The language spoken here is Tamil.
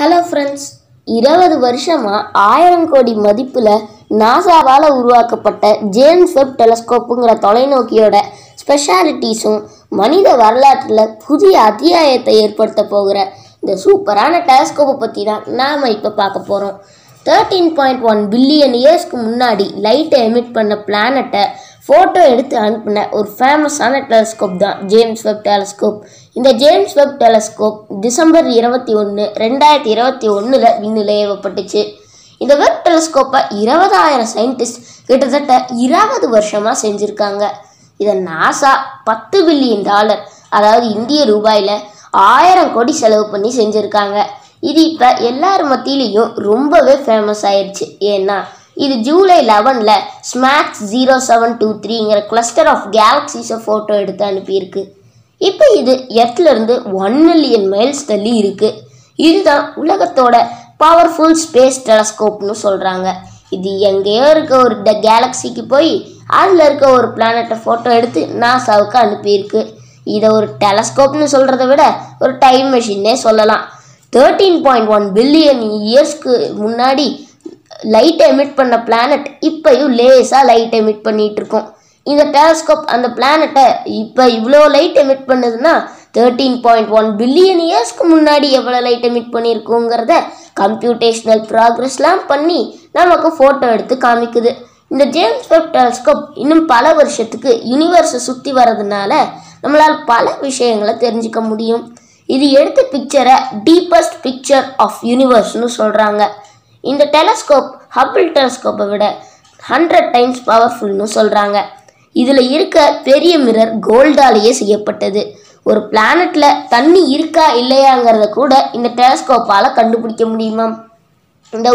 ஹலோ ஃப்ரெண்ட்ஸ் இருபது வருஷமாக ஆயிரம் கோடி மதிப்பில் நாசாவால் உருவாக்கப்பட்ட ஜேம்ஸ் வெப் டெலஸ்கோப்புங்கிற தொலைநோக்கியோட ஸ்பெஷாலிட்டிஸும் மனித வரலாற்றில் புதிய அத்தியாயத்தை ஏற்படுத்த போகிற இந்த சூப்பரான டெலஸ்கோப்பை பற்றி தான் நாம் இப்போ பார்க்க போகிறோம் தேர்ட்டீன் பாயிண்ட் ஒன் பில்லியன் இயர்ஸ்க்கு முன்னாடி லைட்டை எமிட் பண்ண பிளானட்டை ஃபோட்டோ எடுத்து அனுப்பின ஒரு ஃபேமஸான டெலஸ்கோப் தான் ஜேம்ஸ் வெப் டெலஸ்கோப் இந்த ஜேம்ஸ் வெப் டெலஸ்கோப் டிசம்பர் இருபத்தி ஒன்று ரெண்டாயிரத்தி இருபத்தி ஒன்றில் விண்ணில் ஏவப்பட்டுச்சு இந்த வெப் டெலஸ்கோப்பை இருபதாயிரம் சயின்டிஸ்ட் கிட்டத்தட்ட இருபது வருஷமாக செஞ்சுருக்காங்க. இதை நாசா பத்து பில்லியன் டாலர் அதாவது இந்திய ரூபாயில் ஆயிரம் கோடி செலவு பண்ணி செஞ்சுருக்காங்க. இது இப்போ எல்லார் மத்தியிலையும் ரொம்பவே ஃபேமஸ் ஆயிடுச்சு ஏன்னா இது ஜூலை லெவனில் ஸ்மாக்ஸ் ஜீரோ செவன் டூ த்ரீங்கிற கிளஸ்டர் ஆஃப் கேலக்ஸிஸை ஃபோட்டோ எடுத்து அனுப்பியிருக்கு. இப்போ இது எர்த்லேருந்து ஒன் மில்லியன் மைல்ஸ் தள்ளி இருக்குது இதுதான் உலகத்தோட பவர்ஃபுல் ஸ்பேஸ் டெலஸ்கோப்னு சொல்கிறாங்க இது எங்கேயோ இருக்க ஒரு ட கேலக்ஸிக்கு போய் அதில் இருக்க ஒரு பிளானட்டை ஃபோட்டோ எடுத்து நாசாவுக்கு அனுப்பியிருக்கு. இதை ஒரு டெலஸ்கோப்னு சொல்கிறத விட ஒரு டைம் மெஷின்னே சொல்லலாம். தேர்ட்டீன் பாயிண்ட் ஒன் பில்லியன் இயர்ஸ்க்கு முன்னாடி லைட் எமிட் பண்ண பிளானட் இப்பயும் லேசாக லைட் எமிட் பண்ணிட்டு இருக்கோம் இந்த டெலஸ்கோப் அந்த பிளானட்டை இப்போ இவ்வளோ லைட் எமிட் பண்ணுதுன்னா தேர்ட்டீன் பாயிண்ட் ஒன் பில்லியன் இயர்ஸ்க்கு முன்னாடி எவ்வளோ லைட் எமிட் பண்ணியிருக்கோங்கிறத கம்ப்யூட்டேஷனல் ப்ராக்ரஸ்லாம் பண்ணி நமக்கு ஃபோட்டோ எடுத்து காமிக்குது. இந்த ஜேம்ஸ் வெப் டெலஸ்கோப் இன்னும் பல வருஷத்துக்கு யூனிவர்ஸை சுற்றி வர்றதுனால நம்மளால் பல விஷயங்களை தெரிஞ்சுக்க முடியும். இது எடுத்த பிக்சரை டீப்பஸ்ட் பிக்சர் ஆஃப் யூனிவர்ஸ்னு சொல்கிறாங்க இந்த டெலஸ்கோப் ஹப்பிள் டெலஸ்கோப்பை விட ஹண்ட்ரட் டைம்ஸ் பவர்ஃபுல்னு சொல்கிறாங்க இதில் இருக்க பெரிய மிரர் கோல்டாலேயே செய்யப்பட்டது. ஒரு பிளானட்ல தண்ணி இருக்கா இல்லையாங்கிறத கூட இந்த டெலஸ்கோப்பால் கண்டுபிடிக்க முடியுமா இந்த